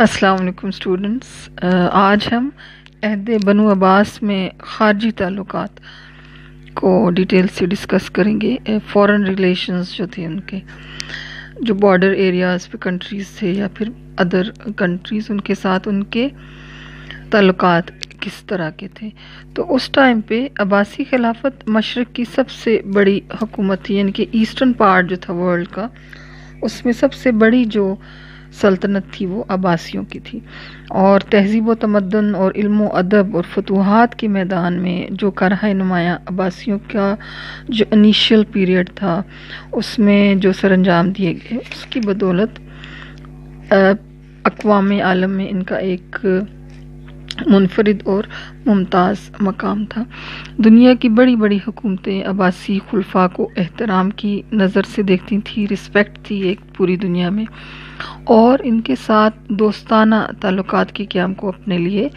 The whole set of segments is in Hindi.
अस्सलाम स्टूडेंट्स आज हम अहद बनु अब्बास में ख़ारजी ताल्लुक को डिटेल से डिस्कस करेंगे। फ़ॉरेन रिलेशंस जो थे उनके, जो बॉर्डर एरियाज़ पे कंट्रीज़ थे या फिर अदर कंट्रीज़ उनके साथ उनके ताल्लुकात किस तरह के थे। तो उस टाइम पे अब्बासी खिलाफत मशरक़ की सबसे बड़ी हुकूमत थी, यानी कि ईस्टर्न पार्ट जो था वर्ल्ड का, उसमें सबसे बड़ी जो सल्तनत थी वो, अब्बासियों की थी। और तहजीब तमदन और इल्म अदब और फतूहत के मैदान में जो करहा नुमाया अब्बासियों का जो इनिशियल पीरियड था, उसमें जो सर अंजाम दिए गए, उसकी बदौलत अकवाम आलम में इनका एक मुनफरद और मुमताज़ मकाम था। दुनिया की बड़ी बड़ी हुकूमतें अबासी खुलफा को एहतराम की नज़र से देखती थी, रिस्पेक्ट थी एक पूरी दुनिया में। और इनके साथ दोस्ताना ताल्लुक़ के क्याम को अपने लिए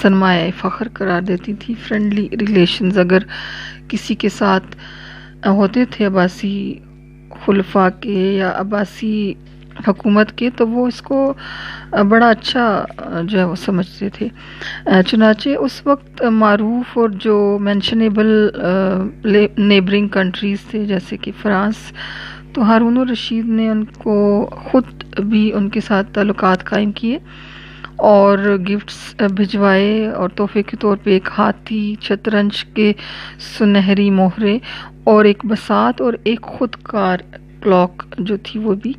सरमाया फ़ख्र करार देती थी। फ्रेंडली रिलेशंस अगर किसी के साथ होते थे अब्बासी खुलफा के या अब्बासी हुकूमत के तो वो इसको बड़ा अच्छा जो है वो समझते थे। चुनाचे उस वक्त मरूफ और जो मैंशनेबल नेबरिंग कंट्रीज़ थे, जैसे कि फ़्रांस तो हारून रशीद ने उनको ख़ुद भी उनके साथ ताल्लुक़ कायम किए और गिफ्ट्स भिजवाए और तोहफे के तौर पे एक हाथी, शतरंज के सुनहरी मोहरे और एक बसात और एक खुदकार क्लॉक जो थी वो भी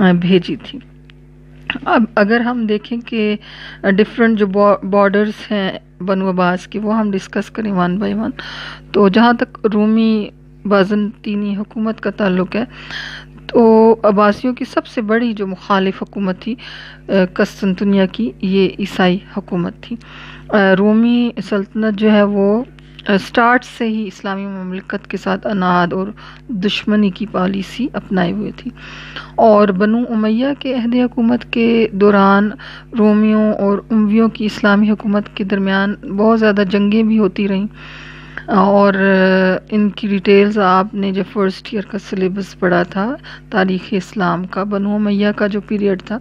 भेजी थी। अब अगर हम देखें कि डिफरेंट जो बॉर्डर्स हैं बनु अब्बास की, वो हम डिस्कस करें वन बाय वन तो जहाँ तक रूमी बाजनतीनी हुकूमत का ताल्लुक है। तो अब्बासियों की सबसे बड़ी जो मुखालिफ हुकूमत थी कस्तुनिया की, ये ईसाई हुकूमत थी। रोमी सल्तनत जो है वो स्टार्ट से ही इस्लामी ममलिकत के साथ अनाद और दुश्मनी की पॉलिसी अपनाए हुए थी। और बनु उमैया के अहद हुकूमत के दौरान रोमियों और उमवियों की इस्लामी हुकूमत के दरमियान बहुत ज़्यादा जंगें भी होती रहीं। और इनकी डिटेल्स आपने जब फ़र्स्ट ईयर का सिलेबस पढ़ा था, तारीख़ इस्लाम का, बनो मैया का जो पीरियड था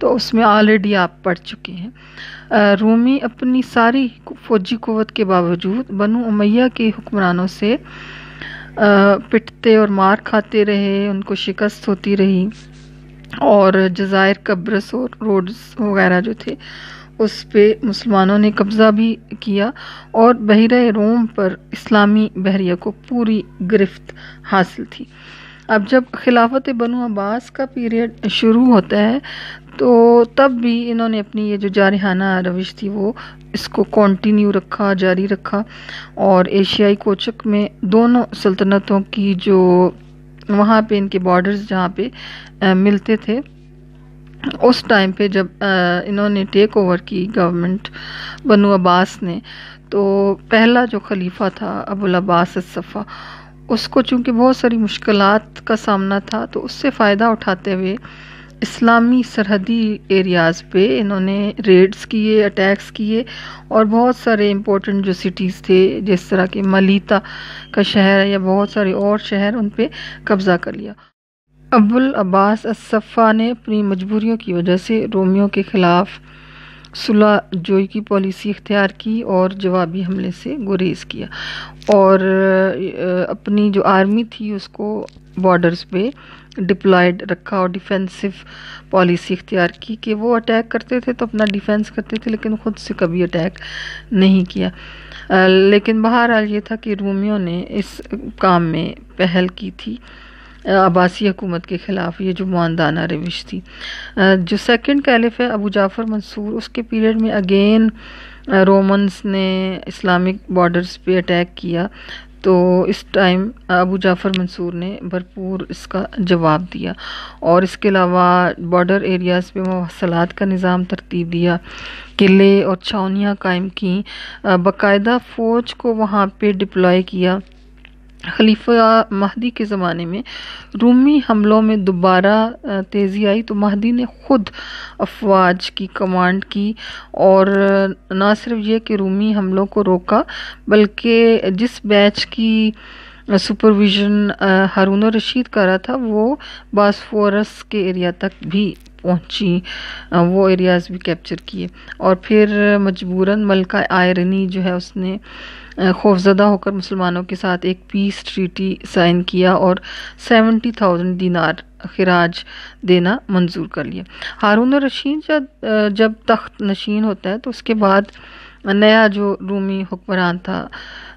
तो उसमें ऑलरेडी आप पढ़ चुके हैं। रूमी अपनी सारी फौजी क़वत के बावजूद बनो उमैया के हुक्मरानों से पिटते और मार खाते रहे, उनको शिकस्त होती रही और जज़ायर कब्रस और रोड्स वगैरह जो थे उस पर मुसलमानों ने कब्ज़ा भी किया और बहर रोम पर इस्लामी बहरिया को पूरी गिरफ्त हासिल थी। अब जब खिलाफत बनु अब्बास का पीरियड शुरू होता है तो तब भी इन्होंने अपनी ये जो जारहाना रविश थी, वो इसको कंटिन्यू रखा, जारी रखा और एशियाई कोचक में दोनों सल्तनतों की जो वहाँ पे इनके बॉर्डर्स जहाँ पे मिलते थे उस टाइम पे जब इन्होंने टेक ओवर की गवर्नमेंट बनु अब्बास ने तो पहला जो खलीफा था, अबुल अब्बास सफ़ा उसको चूँकि बहुत सारी मुश्किल का सामना था तो उससे फ़ायदा उठाते हुए इस्लामी सरहदी एरियाज़ पे इन्होंने रेड्स किए अटैक्स किए, और बहुत सारे इम्पोर्टेंट जो सिटीज़ थे, जिस तरह के मलीता का शहर या बहुत सारे और शहर उन पर कब्ज़ा कर लिया। अबुल अब्बास असफ़ा ने अपनी मजबूरियों की वजह से रोमियो के ख़िलाफ़ सुलह जोई की पॉलिसी इख्तियार की और जवाबी हमले से गुरेज किया और अपनी जो आर्मी थी उसको बॉर्डर्स पे डिप्लॉयड रखा और डिफेंसिव पॉलिसी इख्तियार की कि वो अटैक करते थे तो अपना डिफेंस करते थे लेकिन ख़ुद से कभी अटैक नहीं किया। लेकिन बहरहाल ये था कि रोमियो ने इस काम में पहल की थी। अब्बासी हुकूमत के ख़िलाफ़ ये जो मानदाना रविश थी। जो सेकंड कैलिफ है, अबू जाफ़र मंसूर, उसके पीरियड में अगेन रोमन्स ने इस्लामिक बॉर्डर्स पे अटैक किया। तो इस टाइम अबू जाफ़र मंसूर ने भरपूर इसका जवाब दिया। और इसके अलावा बॉर्डर एरियाज़ पे मवासलात का निज़ाम तरतीब दिया। किले और छावनियाँ कायम की। बाकायदा फ़ौज को वहाँ पे डिप्लॉय किया। खलीफा महदी के ज़माने में रूमी हमलों में दोबारा तेज़ी आई तो महदी ने ख़ुद अफवाज की, कमांड की और ना सिर्फ़ ये कि रूमी हमलों को रोका, बल्कि जिस बैच की सुपरविज़न हारून रशीद कर रहा था, वो बासफोरस के एरिया तक भी पहुँची वो एरियाज़ भी कैप्चर किए। और फिर मजबूरन मलका आयरनी जो है उसने खौफजदा होकर मुसलमानों के साथ एक पीस ट्रीटी साइन किया और सेवेंटी थाउज़ेंड दिनार खराज देना मंजूर कर लिया। हारून रशीद जब जब तख्त नशीन होता है तो उसके बाद नया जो रूमी हुक्मरान था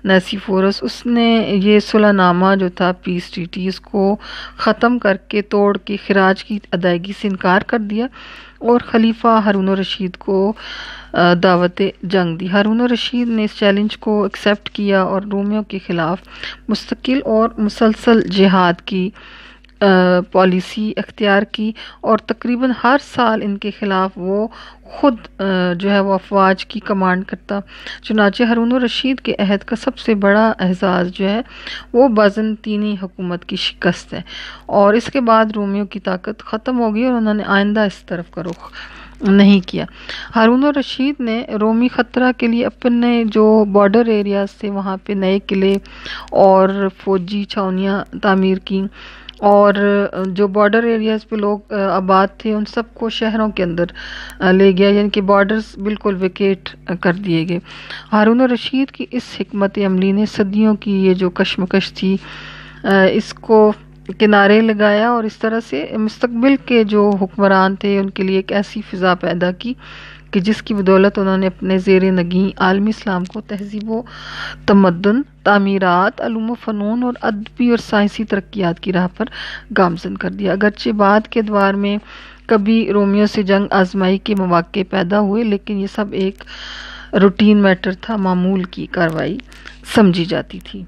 नैसी फोरस उसने ये सुलहनामा जो था पीस ट्रीटी उसको ख़त्म करके, तोड़ के खराज की अदायगी से इनकार कर दिया। और खलीफा हारून रशीद को दावत जंग दी। हारून रशीद ने इस चैलेंज को एक्सेप्ट किया और रोमियो के ख़िलाफ़ मुस्तकिल और मुसलसल जिहाद की। पॉलिसी अख्तियार की और तकरीबन हर साल इनके ख़िलाफ़ वो ख़ुद जो है वो अफवाज की कमांड करता। चुनाचे हारून रशीद के अहद का सबसे बड़ा एहसास जो है, वो बाजनतीनी हुकूमत की शिकस्त है। और इसके बाद रोमियो की ताकत ख़त्म हो गई और उन्होंने आइंदा इस तरफ़ का रुख नहीं किया। हारून रशीद ने रोमी ख़तरा के लिए अपने जो बॉर्डर एरियाज़ थे, वहाँ पे नए किले और फौजी छावनियाँ तामीर की। और जो बॉर्डर एरियाज़ पे लोग आबाद थे, उन सबको शहरों के अंदर ले गया, यानी कि बॉर्डर्स बिल्कुल विकेट कर दिए गए। हारून रशीद की इस हमत अमली ने सदियों की ये जो कशमकश थी इसको किनारे लगाया और इस तरह से मुस्तबिल के जो हुक्मरान थे, उनके लिए एक ऐसी फ़िज़ा पैदा की कि जिसकी बदौलत उन्होंने अपने जेर नगी आलमी इस्लाम को तहजीब तमदन तमीरत अलूम फ़नून और अदबी और साइंसी तरक्यात की राह पर गामजन कर दिया। अगरचे बाद के द्वार में कभी रोमियो से जंग आजमाई के मौाक़े पैदा हुए, लेकिन ये सब एक रूटीन मैटर था, मामूल की कार्रवाई समझी जाती थी।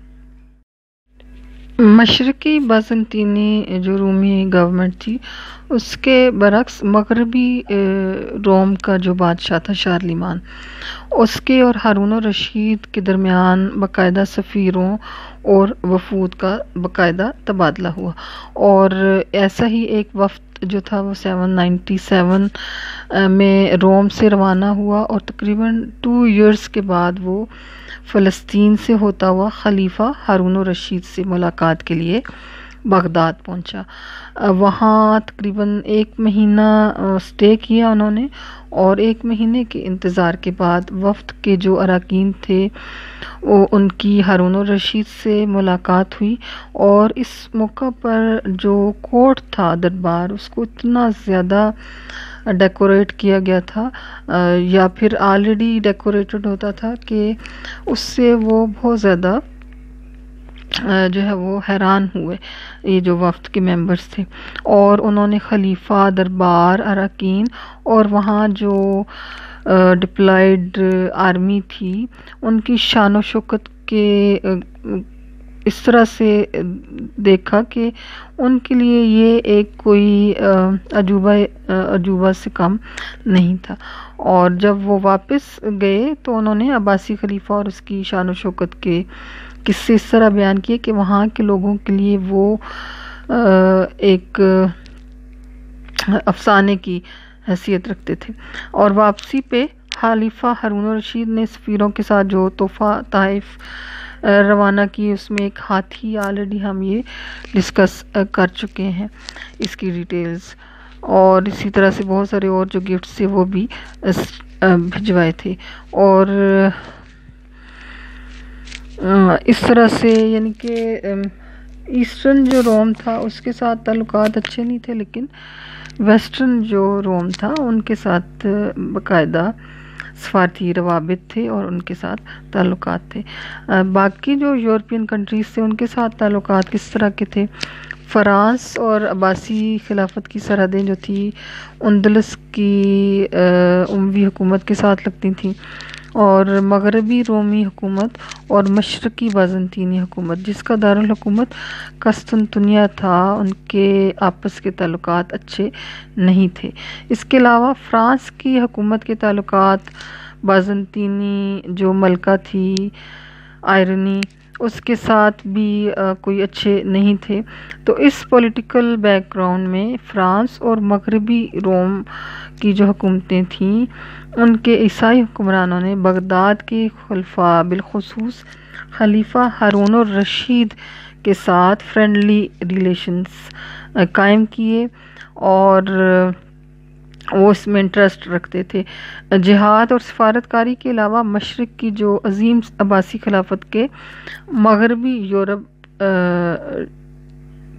मशरक़ी बाज़नतीनी जो रूमी गवर्नमेंट थी, उसके बरक्स मगरबी रोम का जो बादशाह था शारलिमान, उसके और हारून रशीद के दरमियान बाकायदा सफ़ीरों और वफूद का बाकायदा तबादला हुआ। और ऐसा ही एक वफ्त जो था वो सेवन नाइन्टी सेवन में रोम से रवाना हुआ और तकरीबन टू इयर्स के बाद वो फ़लस्तीन से होता हुआ खलीफा हारून रशीद से मुलाकात के लिए बगदाद पहुँचा। वहाँ तकरीबन एक महीना स्टे किया उन्होंने और एक महीने के इंतज़ार के बाद वफ्त के जो अरकान थे, वो उनकी हारून रशीद से मुलाकात हुई और इस मौका पर जो कोर्ट था दरबार, उसको इतना ज़्यादा डेकोरेट किया गया था। या फिर ऑलरेडी डेकोरेटेड होता था कि उससे वो बहुत ज़्यादा जो है वो हैरान हुए, ये जो वफ्त के मेंबर्स थे। और उन्होंने खलीफा, दरबार, अरकान और वहाँ जो डिप्लाइड आर्मी थी, उनकी शान शौकत के इस तरह से देखा कि उनके लिए ये एक कोई अजूबा अजूबा से कम नहीं था। और जब वो वापस गए तो उन्होंने अब्बासी खलीफा और उसकी शान शौकत के किस्से इस तरह बयान किए कि वहाँ के लोगों के लिए वो एक, अफसाने की हैसियत रखते थे। और वापसी पे खालिफा हारून रशीद ने सफ़ीरों के साथ जो तोहफ़ा, ताइफ रवाना की, उसमें एक हाथी ऑलरेडी हम ये डिस्कस कर चुके हैं इसकी डिटेल्स और इसी तरह से बहुत सारे और जो गिफ्ट्स थे, वो भी भिजवाए थे। और इस तरह से यानी कि ईस्टर्न जो रोम था, उसके साथ ताल्लुक अच्छे नहीं थे, लेकिन वेस्टर्न जो रोम था, उनके साथ बाकायदा सफारती रवाबित थे और उनके साथ ताल्लुक थे। बाकी जो यूरोपियन कंट्रीज़ थे, उनके साथ ताल्लुक किस तरह के थे? फ़्रांस और अब्बासी खिलाफत की सरहदें जो थी उन्दलस की उमवी हुकूमत के साथ लगती थी। और मगरबी रोमी हुकूमत और मशरक़ी बाज़नतीनी हुकूमत जिसका दारकूमत कस्तुनतुनिया था उनके आपस के ताल्लुक अच्छे नहीं थे। इसके अलावा फ़्रांस की हुकूमत के ताल्लुक बाज़नतीनी जो मलका थी आयरनी उसके साथ भी आ, कोई अच्छे नहीं थे। तो इस पॉलिटिकल बैकग्राउंड में फ़्रांस और मगरबी रोम की जो हुकूमतें थीं उनके ईसाई हुक्मरानों ने बगदाद के खलफा बिलखसूस खलीफा हारून रशीद के साथ फ्रेंडली रिलेशंस कायम किए और, वो इसमें इंटरेस्ट रखते थे। जिहाद और सफारतकारी के अलावा मशरक़ की जो अजीम अब्बासी खिलाफत के मगरबी यूरोप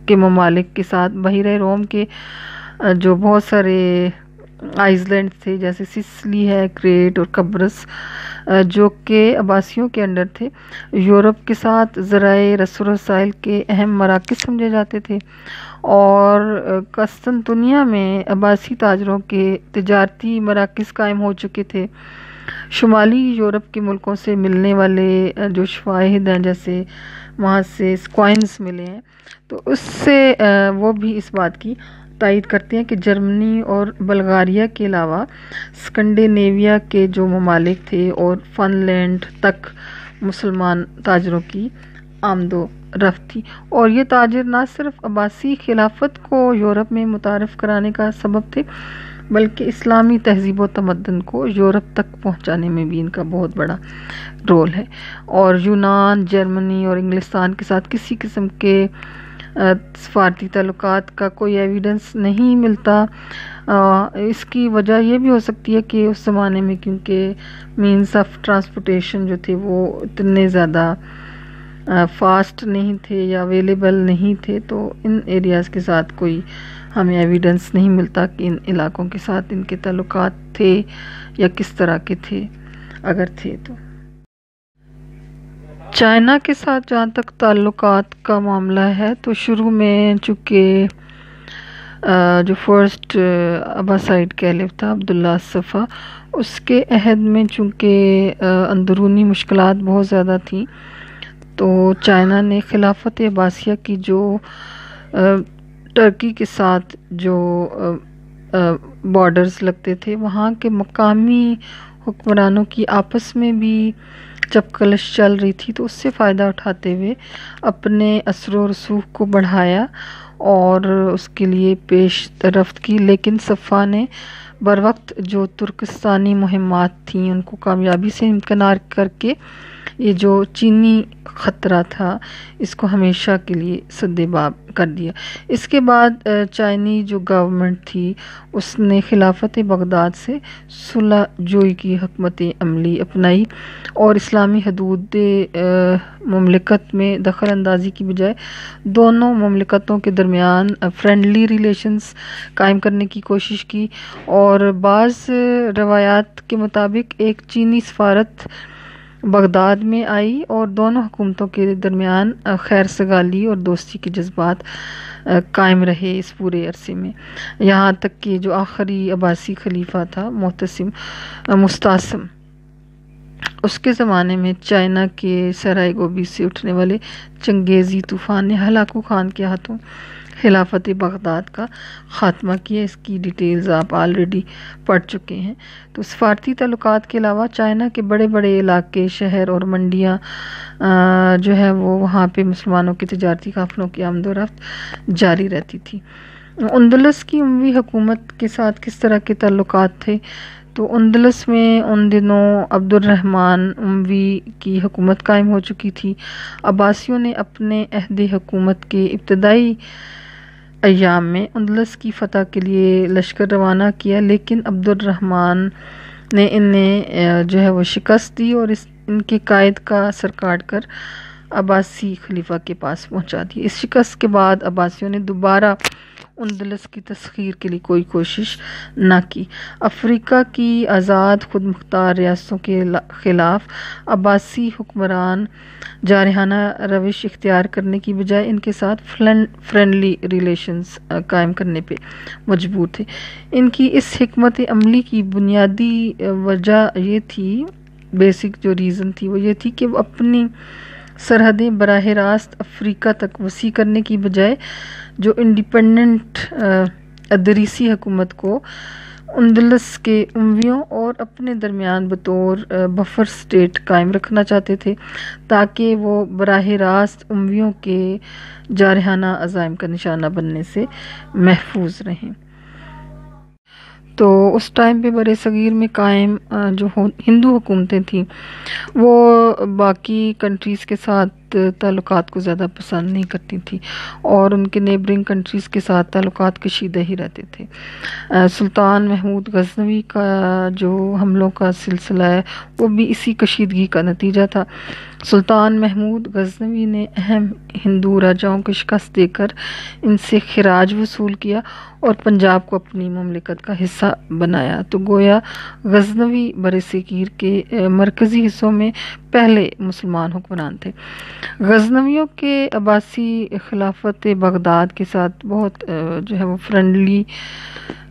के ममालिक के साथ बहिर रोम के जो बहुत सारे आइसलैंड थे, जैसे सिसली है, क्रेट और कब्रस जो कि अब्बासियों के अंडर थे। यूरोप के साथ ज़राए रसायल के अहम मराकज़ समझे जाते थे और कस्तन दुनिया में अब्बासी ताजरों के तजारती मराकज़ कायम हो चुके थे। शुमाली यूरोप के मुल्कों से मिलने वाले जो शवाहिद हैं, जैसे वहाँ से स्क्वाइंस मिले हैं। तो उससे वो भी इस बात की। तायद करते हैं कि जर्मनी और बल्गारिया के अलावा स्कंडेनेविया के जो ममालिक थे और फनलैंड तक मुसलमान ताजरों की आमदो रफ्त थी। और ये ताजर ना सिर्फ़ अब्बासी खिलाफत को यूरोप में मुतारफ़ कराने का सबब थे, बल्कि इस्लामी तहजीब व तमदन को यूरोप तक पहुँचाने में भी इनका बहुत बड़ा रोल है। और यूनान, जर्मनी और इंग्लिस्तान के साथ किसी किस्म के सफारती तल्लक का कोई एविडेंस नहीं मिलता। इसकी वजह यह भी हो सकती है कि उस ज़माने में क्योंकि मीन्स ऑफ़ ट्रांसपोर्टेशन जो थे वो इतने ज़्यादा फास्ट नहीं थे या अवेलेबल नहीं थे तो इन एरियाज़ के साथ कोई हमें एविडेंस नहीं मिलता कि इन इलाकों के साथ इनके तल्लक थे या किस तरह के थे, अगर थे तो। चाइना के साथ जहाँ तक ताल्लुक़ का मामला है तो शुरू में चूँकि जो फ़र्स्ट अबासाइड कैलिफ था, अब्दुल्ला सफ़ा, उसके अहद में चूँकि अंदरूनी मुश्किल बहुत ज़्यादा थी तो चाइना ने खिलाफत अब्बासिया की जो टर्की के साथ जो बॉर्डर्स लगते थे, वहाँ के मकामी हुक्मरानों की आपस में भी जब कलश चल रही थी तो उससे फ़ायदा उठाते हुए अपने असर रसूख को बढ़ाया और उसके लिए पेश रफ्त की। लेकिन सफ़ा ने बर वक्त जो तुर्कस्तानी मुहिमात थी, उनको कामयाबी से इम्कनार करके ये जो चीनी ख़तरा था, इसको हमेशा के लिए सद्देबाब कर दिया। इसके बाद चाइनी जो गवर्नमेंट थी, उसने खिलाफत बगदाद से सुलह जोई की हमत अमली अपनाई और इस्लामी हदूद ममलिकत में दखल अंदाजी की बजाय दोनों ममलिकतों के दरमियान फ्रेंडली रिलेशंस कायम करने की कोशिश की और बाज़ रवायात के मुताबिक एक चीनी सफारत बगदाद में आई और दोनों हुकूमतों के दरमियान खैर सगाली और दोस्ती के जज्बात कायम रहे इस पूरे अरसे में। यहाँ तक कि जो आखिरी अबासी खलीफा था, मोहतसिम मुस्तासम, उसके ज़माने में चाइना के सराय गोबी से उठने वाले चंगेज़ी तूफ़ान ने हलाकू खान के हाथों खिलाफत बगदाद का ख़ात्मा किया। इसकी डिटेल्स आप ऑलरेडी पढ़ चुके हैं। तो सफारती तल्लक के अलावा चाइना के बड़े बड़े इलाके, शहर और मंडियाँ जो है, वो वहाँ पर मुसलमानों की तजारती काफ़लों की आमदोरफ्त जारी रहती थी। उन्दलस की उमवी हुकूमत के साथ किस तरह के तल्लक थे? तो उन्दलस में उन दिनों अब्दुलरहमान उमवी की हुकूमत कायम हो चुकी थी। अब्बासियों ने अपने अहद हुकूमत के इब्तदाई अयाम में उन्दलस की फ़तह के लिए लश्कर रवाना किया, लेकिन अब्दुलरहमान ने इन्हें जो है वो शिकस्त दी और इस, इनके कायद का सर काट कर अब्बासी खलीफा के पास पहुँचा दी इस शिकस्त के बाद अब्बासियों ने दोबारा उन्दलस की तस्खीर के लिए कोई कोशिश ना की। अफ्रीका की आज़ाद खुद मुख्तार रियासतों के ख़िलाफ़ अब्बासी हुक्मरान जारहाना रविश इख्तियार करने की बजाय इनके साथ फ्रेंडली रिलेशंस कायम करने पे मजबूर थे। इनकी इस हमत अमली की बुनियादी वजह ये थी, बेसिक जो रीज़न थी, वो ये थी कि वो अपनी सरहदें बरह रास्त अफ्रीका तक वसी करने की बजाय जो इंडिपेंडेंट अदरीसी हुकूमत को उन्दलस के उमवियों और अपने दरमियान बतौर बफर स्टेट कायम रखना चाहते थे, ताकि वो बरह रास्त उमवियों के जारहाना अजायम का निशाना बनने से महफूज रहें। तो उस टाइम पे बड़े सग़ीर में कायम जो हिंदू हुकूमतें थीं, वो बाकी कंट्रीज़ के साथ ताल्लुक़ को ज़्यादा पसंद नहीं करती थी और उनके नेबरिंग कंट्रीज़ के साथ ताल्लुक़ कशीदा ही रहते थे। सुल्तान महमूद गजनवी का जो हमलों का सिलसिला है, वो भी इसी कशीदगी का नतीजा था। सुल्तान महमूद गजनवी ने अहम हिंदू राजाओं को शिकस्त देकर इनसे खराज वसूल किया और पंजाब को अपनी ममलिकत का हिस्सा बनाया। तो गोया गजनवी बर सकीर के मरकज़ी हिस्सों में पहले मुसलमान हुक्मरान थे। गजनवियों के अब्बासी खिलाफत बगदाद के साथ बहुत जो है वो फ्रेंडली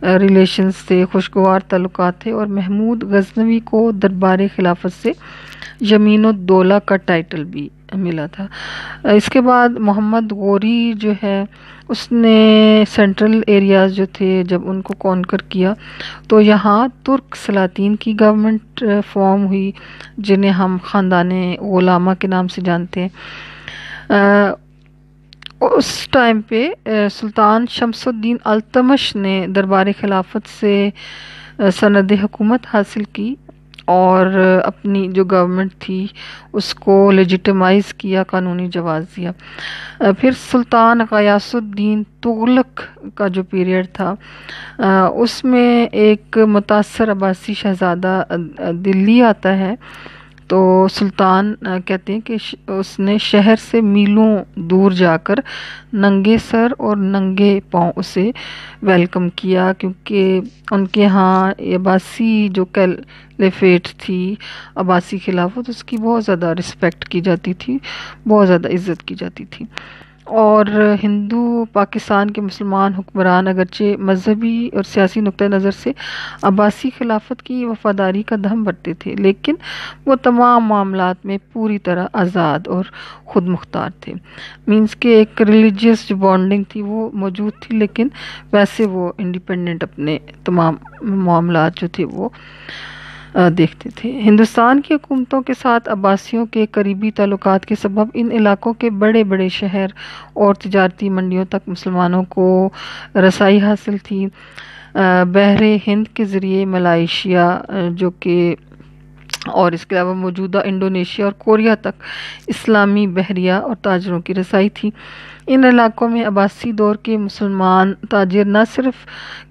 रिलेशंस थे, खुशगवार तल्लुक़ थे और महमूद गजनवी को दरबार खिलाफत से यमीन दौला का टाइटल भी मिला था। इसके बाद मोहम्मद गोरी जो है, उसने सेंट्रल एरियाज़ जो थे, जब उनको कॉन्कर किया तो यहाँ तुर्क सलातीन की गवर्नमेंट फॉर्म हुई, जिन्हें हम ख़ानदान ओलामा के नाम से जानते हैं। उस टाइम पे सुल्तान शमसुद्दीन अल्तमश ने दरबार खिलाफत से सनद हुकूमत हासिल की और अपनी जो गवर्नमेंट थी, उसको लेजिटमाइज़ किया, कानूनी जवाज़ दिया। फिर सुल्तान गयासुद्दीन तुगलक का जो पीरियड था उसमें एक मुतासर अब्बासी शहज़ादा दिल्ली आता है। तो सुल्तान कहते हैं कि उसने शहर से मीलों दूर जाकर नंगे सर और नंगे पाँव उसे वेलकम किया, क्योंकि उनके यहाँ अबासी जो कैलिफेट थी, अब्बासी खिलाफत उसकी बहुत ज़्यादा रिस्पेक्ट की जाती थी, बहुत ज़्यादा इज़्ज़त की जाती थी। और हिंदू, पाकिस्तान के मुसलमान हुक्मरान, अगरचे मजहबी और सियासी नुक़ नज़र से अब्बासी खिलाफत की वफ़ादारी का दम भरते थे, लेकिन वो तमाम मामला में पूरी तरह आज़ाद और ख़ुद मुख्तार थे। मीन्स के एक रिलीजियस जो बॉन्डिंग थी वो मौजूद थी, लेकिन वैसे वो इंडिपेंडेंट अपने तमाम मामला जो थे वो देखते थे। हिंदुस्तान की हुकूमतों के साथ अब्बासियों के करीबी ताल्लुक के सबब इन इलाकों के बड़े बड़े शहर और तजारती मंडियों तक मुसलमानों को रसाई हासिल थी। बहरे हिंद के ज़रिए मलाइशिया जो कि और इसके अलावा मौजूदा इंडोनेशिया और कोरिया तक इस्लामी बहरिया और ताजरों की रसाई थी। इन इलाकों में अब्बासी दौर के मुसलमान ताजिर न सिर्फ़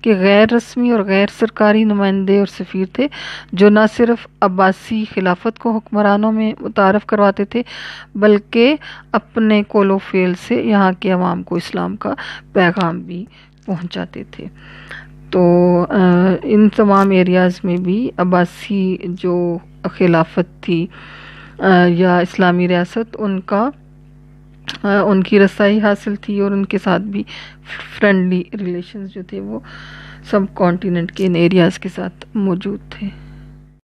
के गैर रस्मी और गैर सरकारी नुमाइंदे और सफ़ीर थे, जो न सिर्फ़ अब्बासी खिलाफत को हुक्मरानों में मुतारफ़ करवाते थे, बल्कि अपने कोलोफेल से यहाँ के अवाम को इस्लाम का पैगाम भी पहुँचाते थे। तो इन तमाम एरियाज़ में भी अब्बासी जो खिलाफत थी या इस्लामी रियासत, उनका उनकी रसाई हासिल थी और उनके साथ भी फ्रेंडली रिलेशंस जो थे वो सब कॉन्टिनेंट के इन एरियाज़ के साथ मौजूद थे।